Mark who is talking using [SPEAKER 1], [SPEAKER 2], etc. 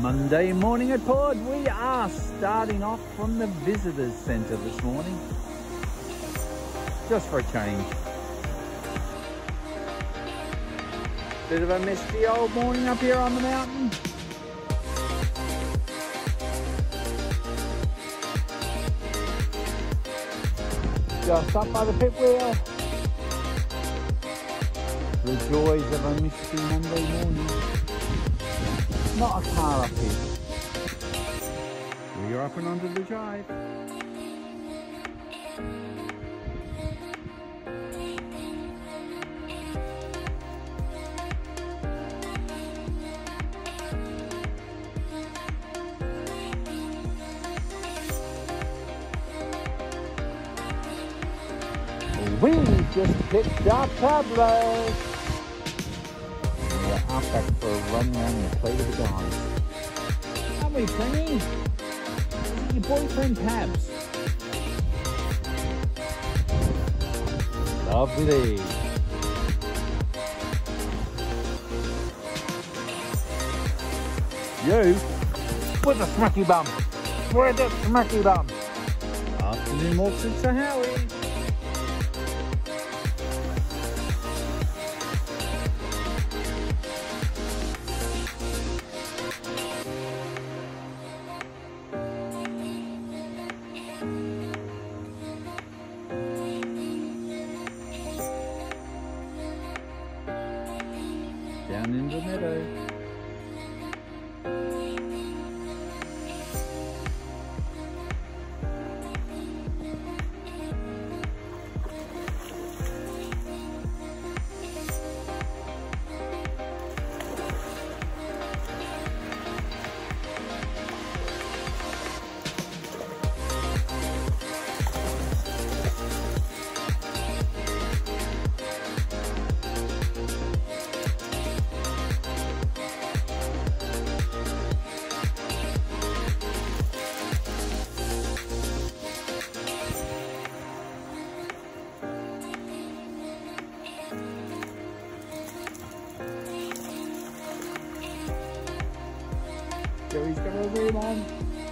[SPEAKER 1] Monday morning at Port. We are starting off from the Visitors Centre this morning. Just for a change. Bit of a misty old morning up here on the mountain. Just up by the pit wheel. The joys of a misty Monday morning. Not a car up here. We're up and under the drive. We just picked up Pablo. We're for a run around the plate of the guys. Aren't we, Prinny? Your boyfriend Pabs. Lovely. You? With a smacky bum. With a smacky bum. Afternoon walks into Howie. Down in the meadow. Joey's got a.